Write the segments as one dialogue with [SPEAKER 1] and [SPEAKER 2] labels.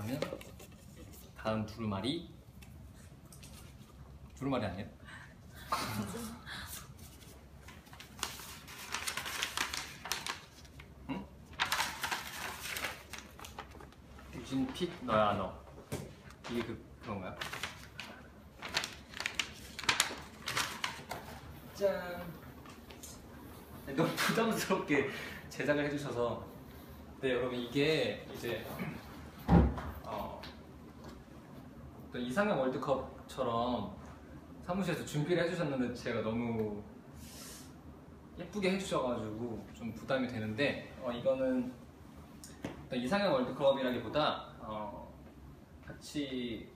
[SPEAKER 1] 그러면 다음 두루마리 두루마리 아니에요? 응? 유진 픽 너야 너 이게 그 그건가요? 짠 너무 부담스럽게 제작을 해주셔서 네 여러분 이게 이제 어, 어떤 이상형 월드컵처럼 사무실에서 준비를 해주셨는데 제가 너무 예쁘게 해주셔가지고 좀 부담이 되는데 어, 이거는 이상형 월드컵이라기보다 어, 같이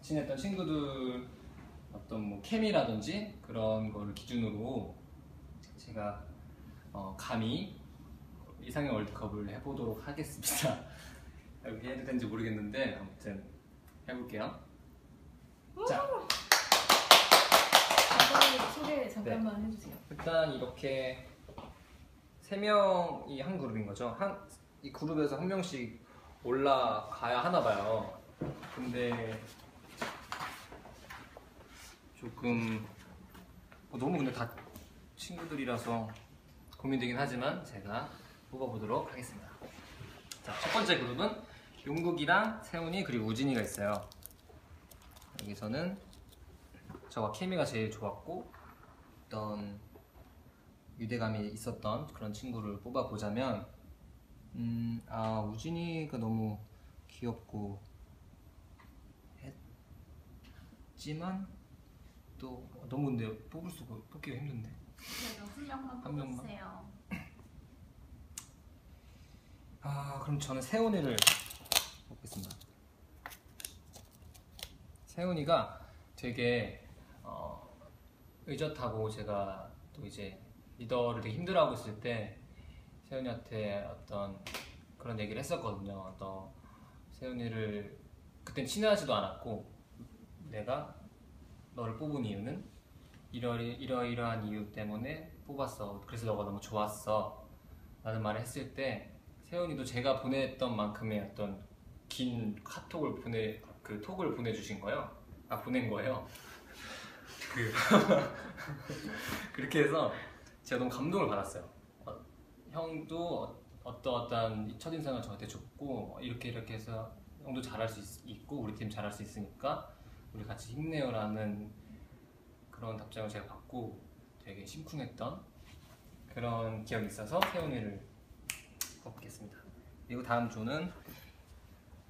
[SPEAKER 1] 친했던 친구들 어떤 뭐 케미라든지 그런 거를 기준으로 제가 어, 감히 이상형 월드컵을 해보도록 하겠습니다. 여기 해도 되는지 모르겠는데 아무튼 해볼게요. 자,
[SPEAKER 2] 간단히 소개 잠깐만 해주세요.
[SPEAKER 1] 일단 이렇게 세 명이 한 그룹인 거죠. 한, 이 그룹에서 한 명씩 올라가야 하나 봐요. 근데 조금 어, 너무 근데 다 친구들이라서 고민되긴 하지만 제가 뽑아보도록 하겠습니다. 자, 첫 번째 그룹은 용국이랑 세훈이 그리고 우진이가 있어요. 여기서는 저와 케미가 제일 좋았고 어떤 유대감이 있었던 그런 친구를 뽑아보자면 음, 아 우진이가 너무 귀엽고 했지만 또 너무 근데 뽑을 수가 뽑기가 힘든데
[SPEAKER 3] 그래도 한 명만.
[SPEAKER 1] 아 그럼 저는 세훈이를 뽑겠습니다. 세훈이가 되게 어, 의젓하고 제가 또 이제 리더를 되게 힘들어하고 있을 때 세훈이한테 어떤 그런 얘기를 했었거든요. 너 세훈이를 그땐 친하지도 않았고 내가 너를 뽑은 이유는 이러이, 이러이러한 이유 때문에 뽑았어. 그래서 너가 너무 좋았어. 라는 말을 했을 때 세훈이도 제가 보냈던 만큼의 어떤 긴 카톡을 보내 그 톡을 보내주신 거예요. 아 보낸 거예요. 그 그렇게 해서 제가 너무 감동을 받았어요. 어, 형도 어- 어떠어떠한 첫 인상을 저한테 줬고 이렇게 이렇게 해서 형도 잘할 수 있, 있고 우리 팀 잘할 수 있으니까 우리 같이 힘내요라는 그런 답장을 제가 받고 되게 심쿵했던 그런 기억이 있어서 세훈이를 뽑겠습니다. 그리고 다음 조는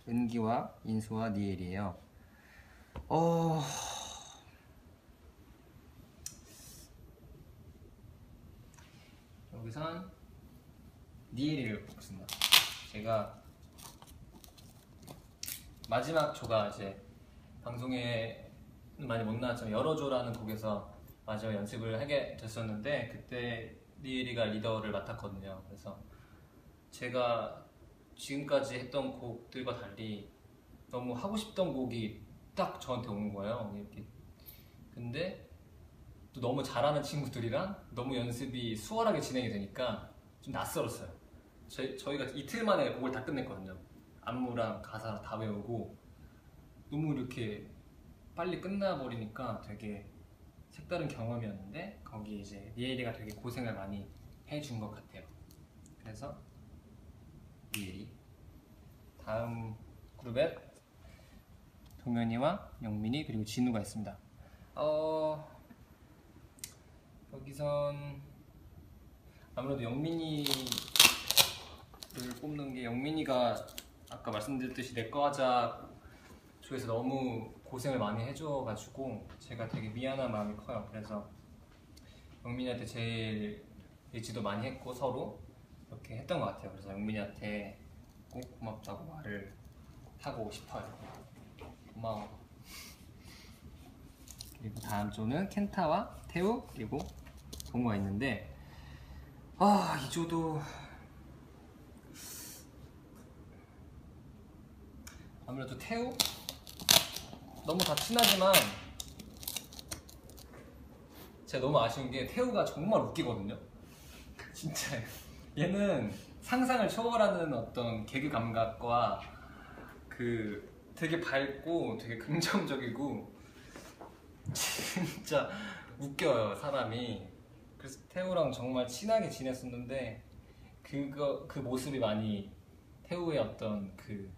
[SPEAKER 1] 은기와 인수와 니엘이에요. 어... 여기선 니엘이를 뽑습니다. 제가 마지막 조가 이제 방송에 많이 못 나왔지만 여러 조라는 곡에서 마지막 연습을 하게 됐었는데 그때 니엘이가 리더를 맡았거든요. 그래서 제가 지금까지 했던 곡들과 달리 너무 하고 싶던 곡이 딱 저한테 오는 거예요. 이렇게. 근데 또 너무 잘하는 친구들이랑 너무 연습이 수월하게 진행이 되니까 좀 낯설었어요. 저희, 저희가 이틀 만에 곡을 다 끝냈거든요. 안무랑 가사 다 외우고 너무 이렇게 빨리 끝나버리니까 되게 색다른 경험이었는데 거기 이제 니엘이가 되게 고생을 많이 해준 것 같아요. 그래서 니엘이 다음 그룹에 동현이와 영민이 그리고 진우가 있습니다. 어 여기선 아무래도 영민이를 뽑는 게 영민이가 아까 말씀드렸듯이 내거 하자 조에서 너무 고생을 많이 해줘가지고 제가 되게 미안한 마음이 커요. 그래서 영민이한테 제일 의지도 많이 했고 서로 이렇게 했던 것 같아요. 그래서 영민이한테 꼭 고맙다고 말을 하고 싶어요. 고마워. 그리고 다음 조는 켄타와 태우 그리고 동우가 있는데 아 이 조도 아무래도 태우 너무 다 친하지만 제가 너무 아쉬운 게 태우가 정말 웃기거든요. 진짜 얘는 상상을 초월하는 어떤 개그 감각과 그 되게 밝고 되게 긍정적이고 진짜 웃겨요 사람이. 그래서 태우랑 정말 친하게 지냈었는데 그거 그 모습이 많이 태우의 어떤 그,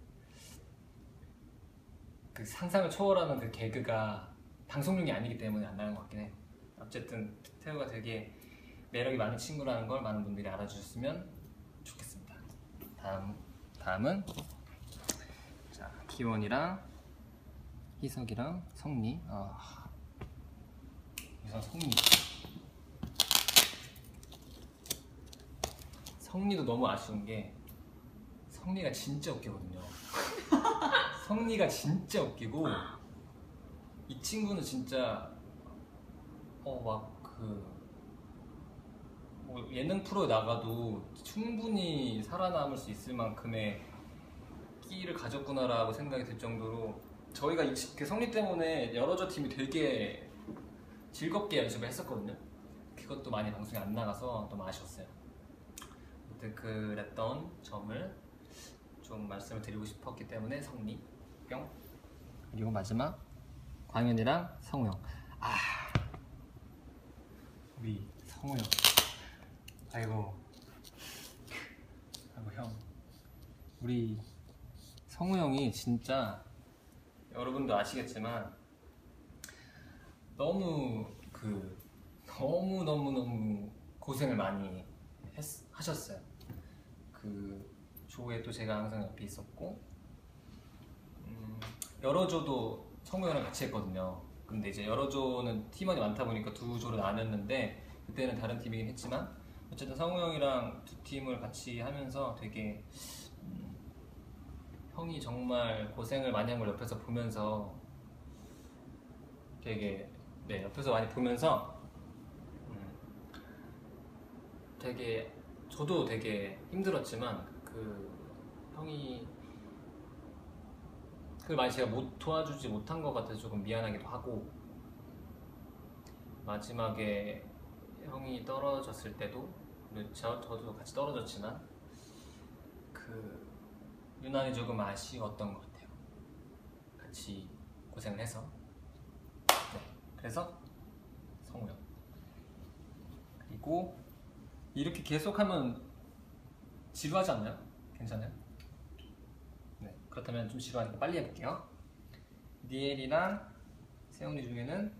[SPEAKER 1] 그 상상을 초월하는 그 개그가 방송용이 아니기 때문에 안 나는 것 같긴 해요. 어쨌든 태우가 되게 매력이 많은 친구라는 걸 많은 분들이 알아주셨으면 좋겠습니다. 다음 다음은 자 기원이랑 희석이랑 성리. 아 우선 성리. 성리도 너무 아쉬운 게 성리가 진짜 웃기거든요. 성리가 진짜 웃기고 이 친구는 진짜 어 막 그 뭐 예능 프로에 나가도 충분히 살아남을 수 있을 만큼의 끼를 가졌구나라고 생각이 들 정도로 저희가 그 성리 때문에 여러 저 팀이 되게 즐겁게 연습을 했었거든요. 그것도 많이 방송에 안 나가서 너무 아쉬웠어요. 아무튼 그랬던 점을 좀 말씀을 드리고 싶었기 때문에 성리 뿅 그리고 마지막 광현이랑 성우 형 아 우리 성우 형 아이고 아이고 형 우리 성우 형이 진짜 여러분도 아시겠지만 너무 그 너무 너무 너무 고생을 많이 했, 하셨어요. 그 조에 또 제가 항상 옆에 있었고 음, 여러 조도 성우 형이랑 같이 했거든요. 근데 이제 여러 조는 팀원이 많다 보니까 두 조로 나눴는데 그때는 다른 팀이긴 했지만 어쨌든 성우형이랑 두 팀을 같이 하면서 되게 음, 형이 정말 고생을 많이 한 걸 옆에서 보면서 되게 네 옆에서 많이 보면서 음, 되게 저도 되게 힘들었지만 그 형이 그걸 많이 제가 못 도와주지 못한 것 같아서 조금 미안하기도 하고 마지막에 형이 떨어졌을 때도 저, 저도 같이 떨어졌지만 그 유난히 조금 아쉬웠던 것 같아요. 같이 고생을 해서. 네, 그래서 성우형 그리고 이렇게 계속하면 지루하지 않나요? 괜찮아요? 네 그렇다면 좀 지루하니까 빨리 해볼게요. 니엘이랑 세훈이 중에는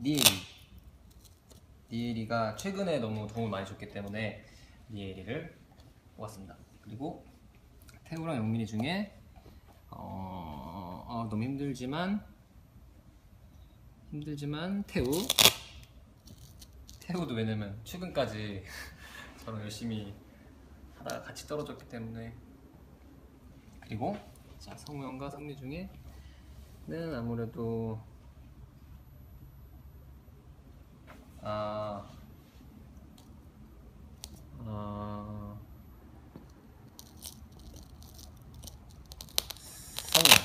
[SPEAKER 1] 니엘이 니엘이가 최근에 너무 도움을 많이 줬기 때문에 니엘이를 뽑았습니다. 그리고 태우랑 영민이 중에 어, 어, 너무 힘들지만 힘들지만 태우. 태우도 왜냐면 최근까지 저랑 열심히 하다가 같이 떨어졌기 때문에. 그리고 자 성우 형과 성리 중에는 아무래도 아, 아 성우형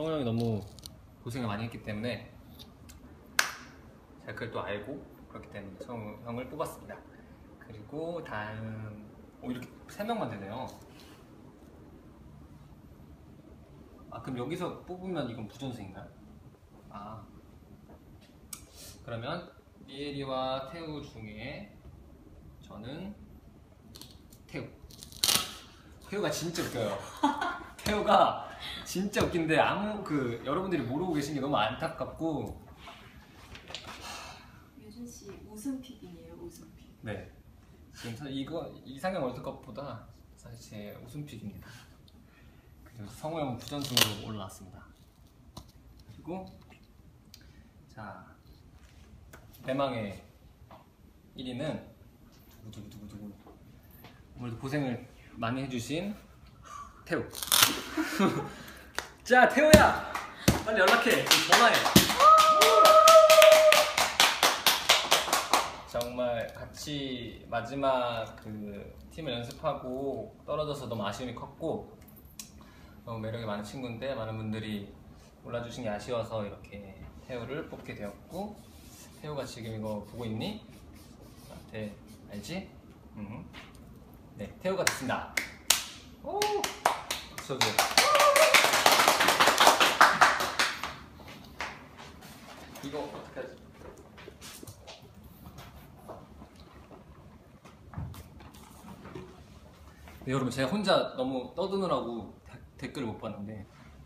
[SPEAKER 1] 성우 형이 너무 고생을 많이 했기 때문에 제가 그걸 또 알고 그렇기 때문에 성우 형을 뽑았습니다. 그리고 다음 오 이렇게 세 명만 되네요. 아 그럼 여기서 뽑으면 이건 부전승인가요? 아. 그러면 리에리와 태우 중에 저는 태우. 태우가 진짜 웃겨요 태우가 진짜 웃긴데 아무 그 여러분들이 모르고 계신 게 너무 안타깝고
[SPEAKER 2] 유준 씨 웃음 픽이네요. 웃음 픽.
[SPEAKER 1] 네 지금 사실 이거 이상형 월드컵보다 사실 제 우승픽입니다 그리고 성우 형은 부전승으로 올라왔습니다 그리고 자 대망의 1위는 두구두구두구두구 오늘도 고생을 많이 해주신 태우 자 태우야 빨리 연락해 전화해 정말 같이 마지막 그 팀을 연습하고 떨어져서 너무 아쉬움이 컸고 너무 매력이 많은 친구인데 많은 분들이 몰라주신 게 아쉬워서 이렇게 태우를 뽑게 되었고 태우가 지금 이거 보고 있니? 나한테 알지? 응. 네 태우가 됐습니다. 오! 주세요. 이거 어떻게 하지? 네, 여러분 제가 혼자 너무 떠드느라고 다- 댓글을 못 봤는데